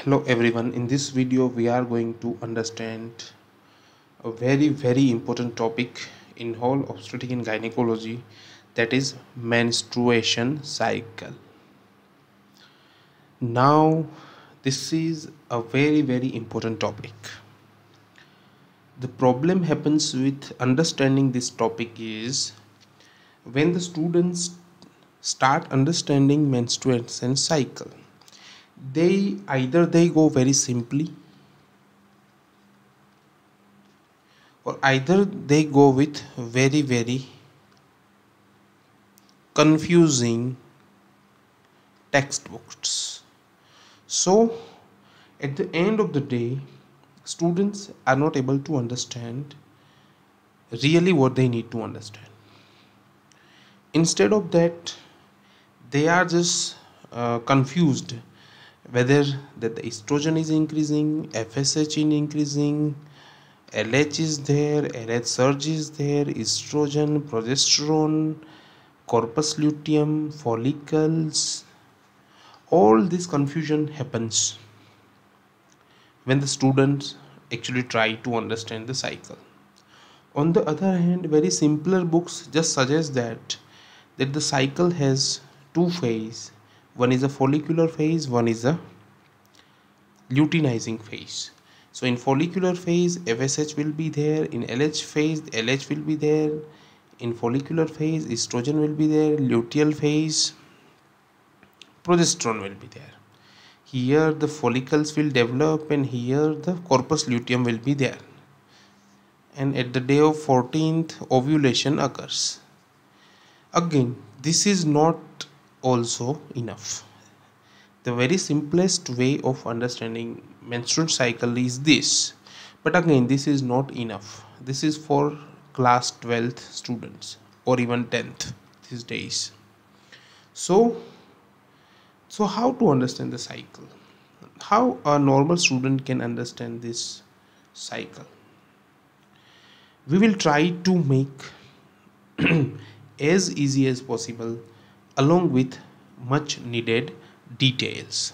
hello everyone. In this video we are going to understand a very very important topic in whole obstetric and gynecology that is menstruation cycle. Now this is a very very important topic. The problem happens with understanding this topic is when the students start understanding menstruation cycle they either they go very simply or either they go with very very confusing textbooks. So at the end of the day students are not able to understand really what they need to understand. Instead of that they are just uh, confused whether that the estrogen is increasing fsh is increasing lh is there lh surge is there estrogen progesterone corpus luteum follicles all this confusion happens when the students actually try to understand the cycle. On the other hand very simpler books just suggest that that the cycle has two phase one is a follicular phase one is a luteinizing phase. So in follicular phase fsh will be there in lh phase lh will be there in follicular phase estrogen will be there luteal phase progesterone will be there. Here the follicles will develop and here the corpus luteum will be there. And at the day of 14th ovulation occurs. Again this is not also enough. The very simplest way of understanding menstrual cycle is this. But again this is not enough. This is for class 12th students or even 10th these days. So so how to understand the cycle? How a normal student can understand this cycle? We will try to make as easy as possible along with much needed details.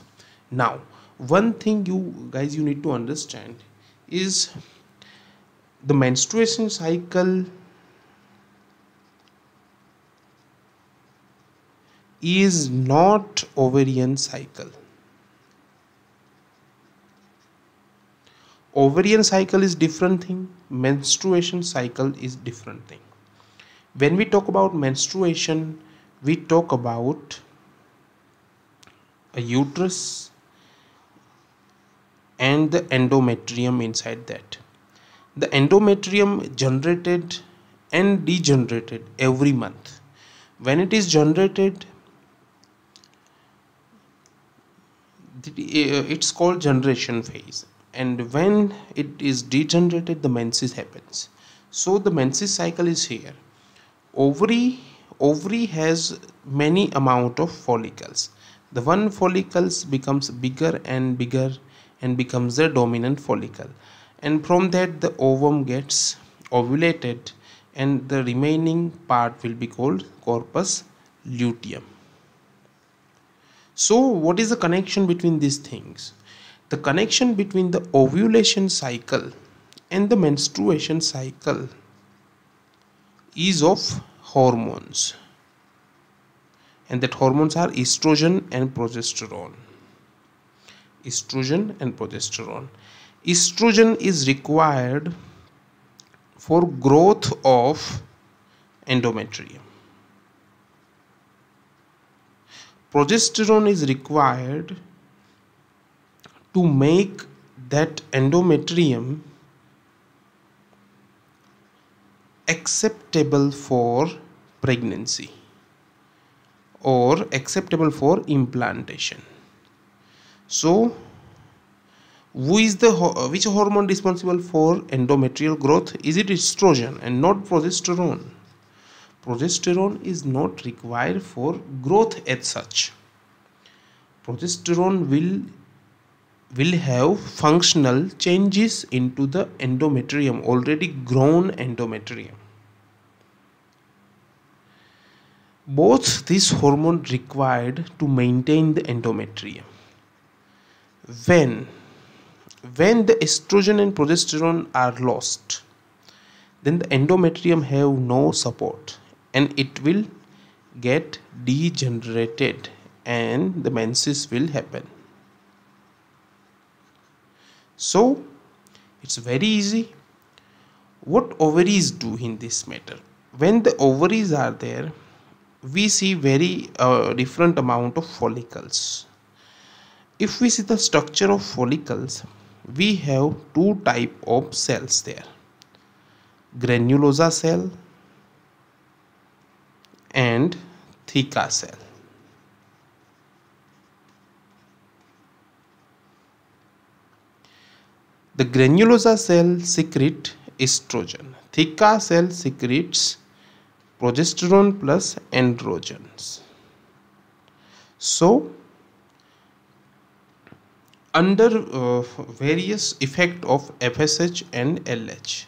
Now one thing you guys you need to understand is the menstruation cycle is not ovarian cycle. Ovarian cycle is different thing menstruation cycle is different thing. When we talk about menstruation we talk about a uterus and the endometrium inside that. The endometrium generated and degenerated every month. When it is generated uh, it's called generation phase. And when it is degenerated the menses happens. So the menses cycle is here. Ovary ovary has many amount of follicles. The one follicles becomes bigger and bigger and becomes the dominant follicle. And from that the ovum gets ovulated and the remaining part will be called corpus luteum. So what is the connection between these things? The connection between the ovulation cycle and the menstruation cycle is of hormones. And that hormones are estrogen and progesterone. Estrogen and progesterone. Estrogen is required for growth of endometrium. Progesterone is required to make that endometrium acceptable for pregnancy or acceptable for implantation. So who is the uh, which hormone responsible for endometrial growth? Is it estrogen and not progesterone? Progesterone is not required for growth as such. Progesterone will will have functional changes into the endometrium already grown endometrium both these hormone required to maintain the endometrium. When when the estrogen and progesterone are lost then the endometrium have no support and it will get degenerated and the menses will happen. So it's very easy. What ovaries do in this matter? When the ovaries are there we see very uh, different amount of follicles. If we see the structure of follicles we have two type of cells there. Granulosa cell and theca cell. The granulosa cell secrete estrogen. Theca cell secretes progesterone plus androgens so under uh, various effect of FSH and LH.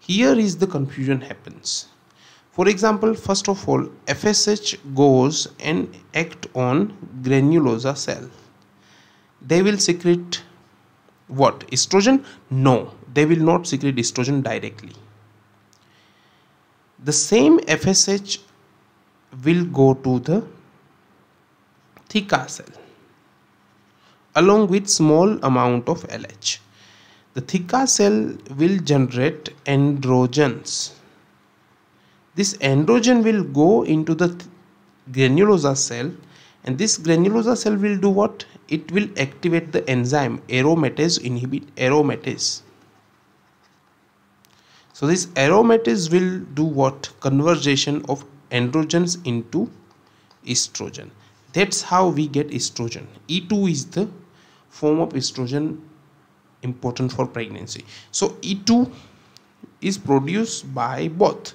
Here is the confusion happens. For example, first of all, FSH goes and act on granulosa cell. They will secrete what? Estrogen? No, they will not secrete estrogen directly. The same FSH will go to the theca cell along with small amount of LH. The theca cell will generate androgens. This androgen will go into the granulosa cell and this granulosa cell will do what? It will activate the enzyme aromatase inhibit aromatase. So this aromatase will do what? Conversion of androgens into estrogen. That's how we get estrogen. E2 is the form of estrogen important for pregnancy so e2 is produced by both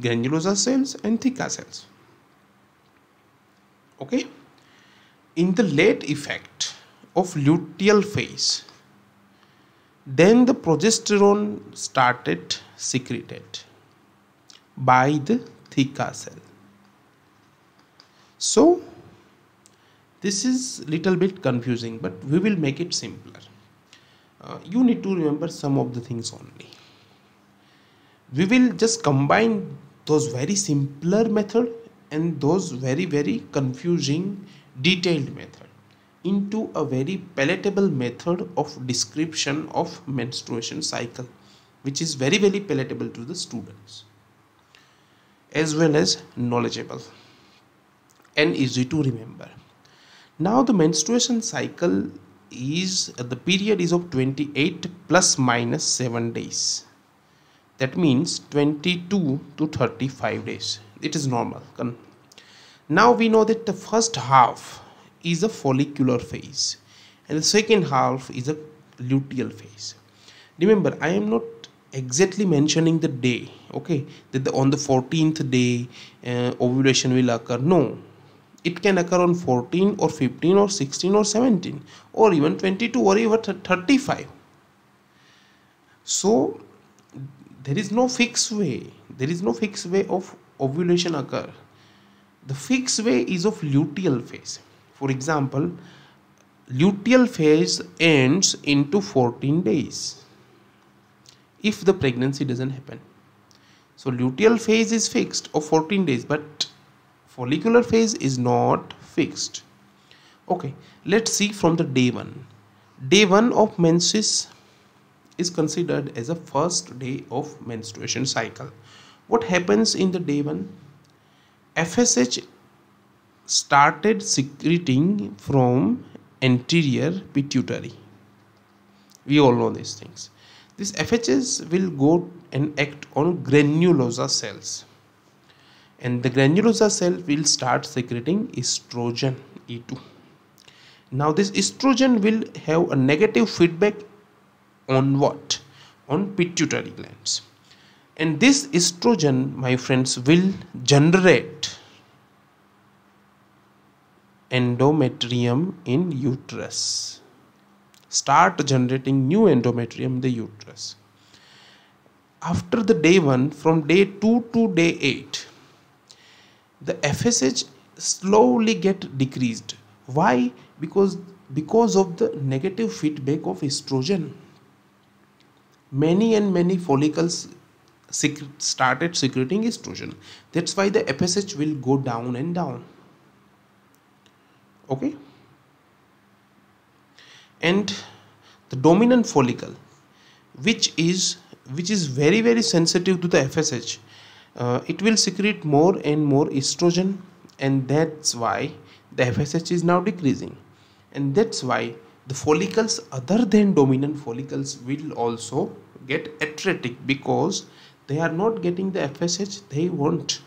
granulosa cells and theca cells okay in the late effect of luteal phase then the progesterone started secreted by the theca cell. So this is little bit confusing but we will make it simpler. Uh, you need to remember some of the things only. We will just combine those very simpler method and those very very confusing detailed method into a very palatable method of description of menstruation cycle which is very very palatable to the students as well as knowledgeable and easy to remember. Now the menstruation cycle is the period is of 28 plus minus 7 days. That means 22 to 35 days. It is normal. Now we know that the first half is a follicular phase and the second half is a luteal phase. Remember i am not exactly mentioning the day okay that the, on the 14th day uh, ovulation will occur. No. It can occur on 14 or 15 or 16 or 17 or even 22 or even 35 so there is no fixed way there is no fixed way of ovulation occur. The fixed way is of luteal phase for example luteal phase ends into 14 days if the pregnancy doesn't happen. So luteal phase is fixed of 14 days but follicular phase is not fixed. Okay let's see from the day one. Day one of menses is considered as a first day of menstruation cycle. What happens in the day one? Fsh started secreting from anterior pituitary we all know these things this fhs will go and act on granulosa cells and the granulosa cell will start secreting estrogen E2. Now this estrogen will have a negative feedback on what? On pituitary glands. And this estrogen, my friends, will generate endometrium in uterus. Start generating new endometrium in the uterus. After the day 1, from day 2 to day 8, the FSH slowly get decreased. Why? because because of the negative feedback of estrogen many and many follicles started secreting estrogen that's why the fsh will go down and down okay? And the dominant follicle which is which is very very sensitive to the fsh uh, it will secrete more and more estrogen and that's why the fsh is now decreasing. And that's why the follicles other than dominant follicles will also get atretic because they are not getting the fsh they want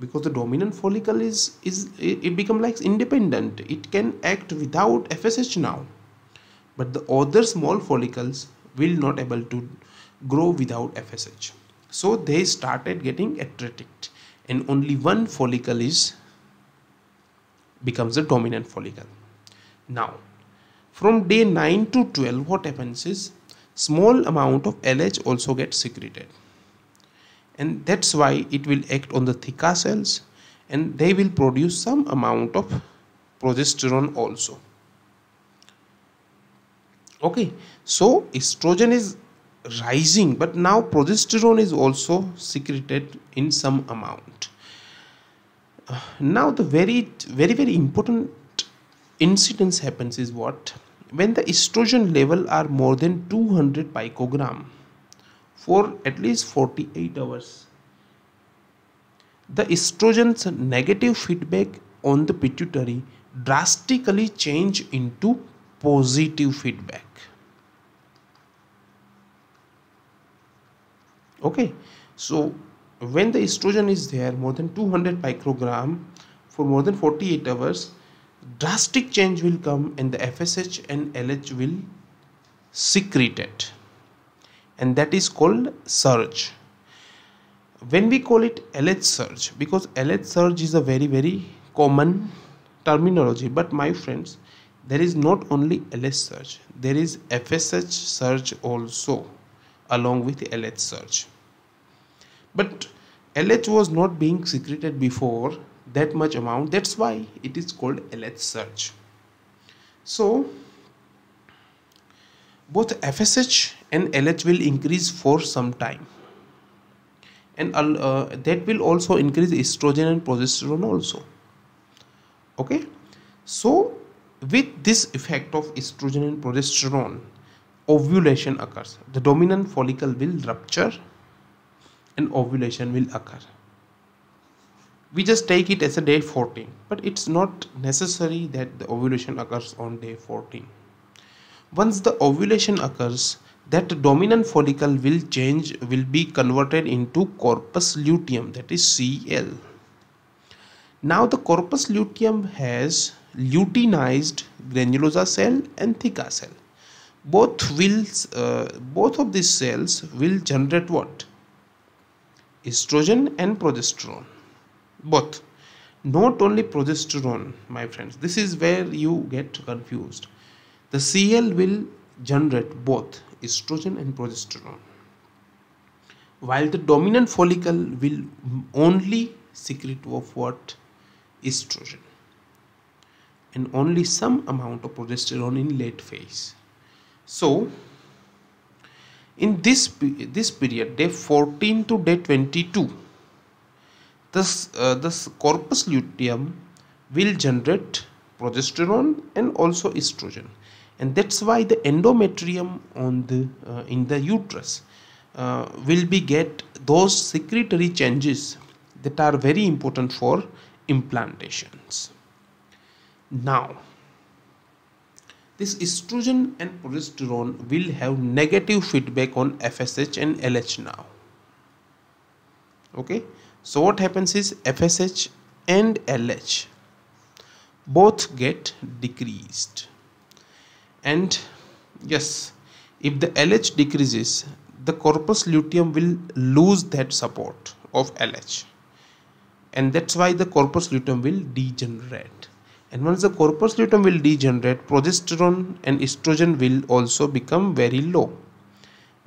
because the dominant follicle is is it become like independent. It can act without fsh now. But the other small follicles will not able to grow without fsh so they started getting atretic and only one follicle is becomes the dominant follicle. Now from day 9 to 12 what happens is small amount of LH also gets secreted and that's why it will act on the theca cells. And they will produce some amount of progesterone also. Okay. So estrogen is rising but now progesterone is also secreted in some amount. Now the very very very important incidence happens is what? When the estrogen level are more than 200 picogram for at least 48 hours. The estrogen's negative feedback on the pituitary drastically change into positive feedback. Okay so when the estrogen is there more than 200 microgram for more than 48 hours drastic change will come and the FSH and LH will secrete it and that is called surge. When we call it LH surge because LH surge is a very very common terminology but my friends there is not only LH surge there is FSH surge also along with LH surge. But LH was not being secreted before that much amount that's why it is called LH surge. So both FSH and LH will increase for some time. And uh, that will also increase estrogen and progesterone also. Okay? So with this effect of estrogen and progesterone ovulation occurs. The dominant follicle will rupture and ovulation will occur. We just take it as a day 14 but it's not necessary that the ovulation occurs on day 14 once the ovulation occurs that dominant follicle will change will be converted into corpus luteum that is cl now the corpus luteum has luteinized granulosa cell and theca cell. Both will uh, both of these cells will generate what? Estrogen and progesterone. Both. Not only progesterone my friends. This is where you get confused the cl will generate both estrogen and progesterone. While the dominant follicle will only secrete of what? Estrogen. And only some amount of progesterone in late phase. So in this this period day 14 to day 22 this uh, this corpus luteum will generate progesterone and also estrogen and that's why the endometrium on the uh, in the uterus uh, will be get those secretory changes that are very important for implantations. Now this estrogen and progesterone will have negative feedback on FSH and LH now. Okay? So what happens is FSH and LH both get decreased and yes if the LH decreases the corpus luteum will lose that support of LH and that's why the corpus luteum will degenerate. And once the corpus luteum will degenerate progesterone and estrogen will also become very low.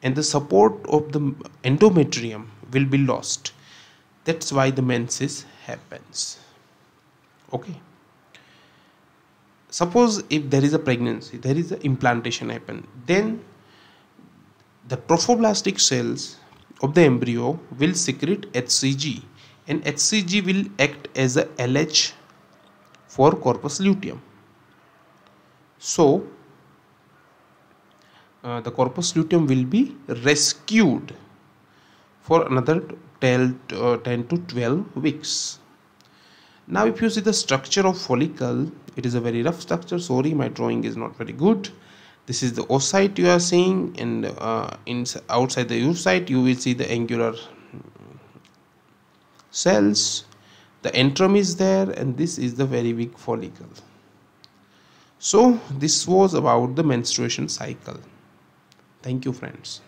And the support of the endometrium will be lost. That's why the menses happens. Okay suppose if there is a pregnancy there is an implantation happen then the trophoblastic cells of the embryo will secrete hcg and hcg will act as a lh for corpus luteum. So uh, the corpus luteum will be rescued for another 10, uh, 10 to 12 weeks now if you see the structure of follicle it is a very rough structure. Sorry my drawing is not very good. This is the oocyte you are seeing and uh, in outside the oocyte you will see the angular cells. The antrum is there and this is the very big follicle. So this was about the menstruation cycle. Thank you friends